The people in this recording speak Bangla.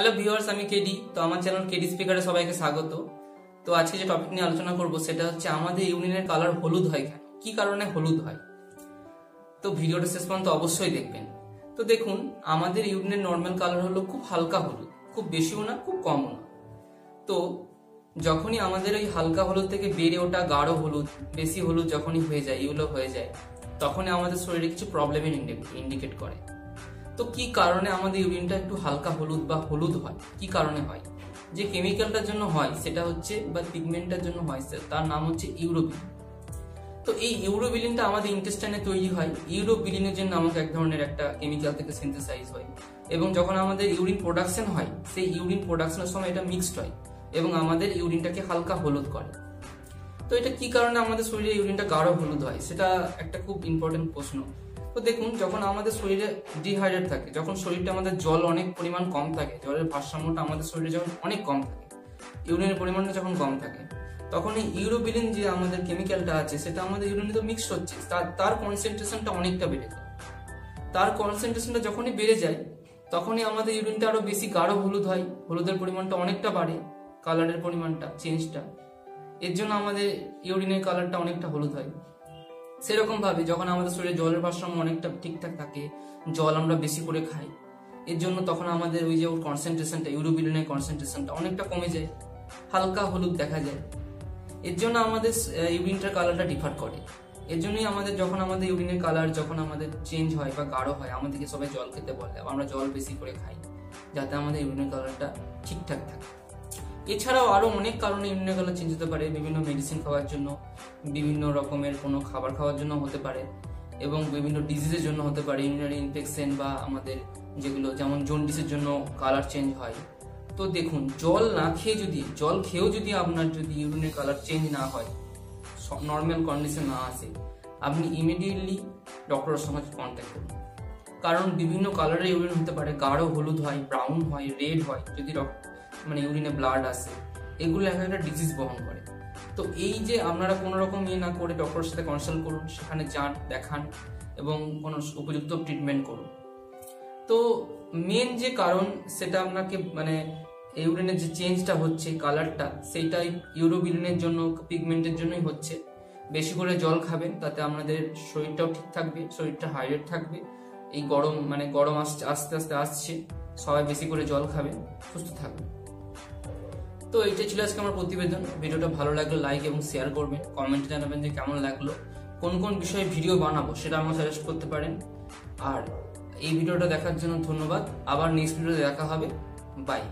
হ্যালো ভিউয়ার্স আমি কেডি তো আমার চ্যানেল কেডি স্পিকারে সবাইকে স্বাগত। তো আজকে যে টপিক নিয়ে আলোচনা করব সেটা হচ্ছে আমাদের ইউনিয়নের কালার হলুদ হয় কেন? কি কারণে হলুদ হয়? তো ভিডিওটা শেষ পর্যন্ত অবশ্যই দেখবেন। তো দেখুন, আমাদের ইউনিয়নের নর্মাল কালার হলো খুব হালকা হলুদ। খুব বেশিও না, খুব কমও না। তো যখনই আমাদের ওই হালকা হলুদ থেকে বেড়ে ওঠা গাঢ় হলুদ, বেশি হলুদ যখনই হয়ে যায় ইউলো হয়ে যায়, তখনই আমাদের শরীরে কিছু প্রবলেমের ইন্ডিকেট করে। তো কি কারণে আমাদের ইউরিনটা একটু হালকা হলুদ বা হলুদ হয়? কি কারণে হয়? যে কেমিক্যালটার জন্য হয়, সেটা হচ্ছে বা পিগমেন্টের জন্য হয় তার নাম হচ্ছে ইউরোবিলিন তো এই ইউরোবিলিনটা আমাদের ইন্টেস্টাইনে তৈরি হয়। ইউরোবিলিনোজেন নামক এক ধরনের একটা কেমিক্যাল থেকে সিনথেসাইজ হয়। এবং যখন আমাদের ইউরিন প্রোডাকশন হয়, সেই ইউরিন প্রোডাকশনের সময় এটা মিক্সড হয় এবং আমাদের ইউরিনটাকে হালকা হলুদ করে। তো এটা কি কারণে আমাদের শরীরে ইউরিনটা গাঢ় হলুদ হয়? সেটা একটা খুব ইম্পর্টেন্ট প্রশ্ন। তো দেখুন, যখন আমাদের শরীরে ডিহাইড্রেট থাকে, যখন শরীরটা আমাদের জল অনেক পরিমাণ কম থাকে, জলের ভারসাম্যটা আমাদের শরীরে যখন অনেক কম থাকে, ইউরিনের পরিমাণটা যখন কম থাকে, তখন এই ইউরোবিলিন যে আমাদের কেমিক্যালটা আছে, সেটা আমাদের ইউরিনে তো মিক্স হচ্ছে। তার তার কনসেন্ট্রেশনটা অনেকটা বেড়ে যায়। তার কনসেন্ট্রেশনটা যখনই বেড়ে যায়, তখনই আমাদের ইউরিনটা আরও বেশি গাঢ় হলুদ হয়, হলুদের পরিমাণটা অনেকটা বাড়ে কালারের পরিমাণটা চেঞ্জটা এর জন্য আমাদের ইউরিনের কালারটা অনেকটা হলুদ হয়। সেরকম ভাবে যখন আমাদের শরীরে জলের ভারসাম্য অনেকটা ঠিকঠাক থাকে, জল আমরা বেশি করে খাই, এর জন্য তখন আমাদের ওই যে ওর কনসেন্ট্রেশনটা ইউরোবিলিনের কনসেন্ট্রেশনটা অনেকটা কমে যায়, হালকা হলুদ দেখা যায়। এর জন্য আমাদের ইউরিনটার কালারটা ডিফার করে। এর জন্যই আমাদের যখন আমাদের ইউরিনের কালার যখন আমাদের চেঞ্জ হয় বা গাঢ় হয়, আমাদেরকে সবাই জল খেতে বলে আমরা জল বেশি করে খাই, যাতে আমাদের ইউরিনের কালারটা ঠিকঠাক থাকে। এছাড়াও আরও অনেক কারণে ইমিউনি কালার চেঞ্জ হতে পারে, বিভিন্ন মেডিসিন খাওয়ার জন্য, বিভিন্ন রকমের কোনো খাবার খাওয়ার জন্য হতে পারে, এবং বিভিন্ন ডিজিজের জন্য হতে পারে ইমিউনারি ইনফেকশন বা আমাদের যেগুলো, যেমন জন্ডিসের জন্য কালার চেঞ্জ হয়। তো দেখুন, জল না খেয়ে যদি, জল খেয়েও যদি আপনার যদি ইউরিনের কালার চেঞ্জ না হয় নর্মাল কন্ডিশন না আসে, আপনি ইমিডিয়েটলি ডক্টরের সঙ্গে কন্ট্যাক্ট করুন। কারণ বিভিন্ন কালারের ইউরিন হতে পারে, গাঢ় হলুদ হয় ব্রাউন হয় রেড হয়, যদি মানে ইউরিনে ব্লাড আসে, এগুলো এক একটা ডিজিজ বহন করে। তো এই যে আপনারা কোনো রকম ইয়ে না করে ডক্টরের সাথে কনসাল্ট করুন, সেখানে যান, দেখান এবং কোনো উপযুক্ত ট্রিটমেন্ট করুন। তো মেন যে কারণ সেটা আপনাকে মানে ইউরিনের যে চেঞ্জটা হচ্ছে কালারটা সেইটা ইউরোবিলিনের জন্য পিগমেন্টের জন্যই হচ্ছে। বেশি করে জল খাবেন, তাতে আমাদের শরীরটাও ঠিক থাকবে, শরীরটা হাইড্রেট থাকবে। এই গরম মানে গরম আসছে আস্তে আস্তে আসছে, সবাই বেশি করে জল খাবেন, সুস্থ থাকবে তো এইটাই ছিল আজকে আমার প্রতিবেদন। ভিডিওটা ভালো লাগলে লাইক এবং শেয়ার করবেন। কমেন্টে জানাবেন যে কেমন লাগল। কোন কোন বিষয়ে ভিডিও বানাবো সেটা আমাকে সাজেস্ট করতে পারেন। আর এই ভিডিওটা দেখার জন্য ধন্যবাদ। আবার নেক্সট ভিডিওতে দেখা হবে। বাই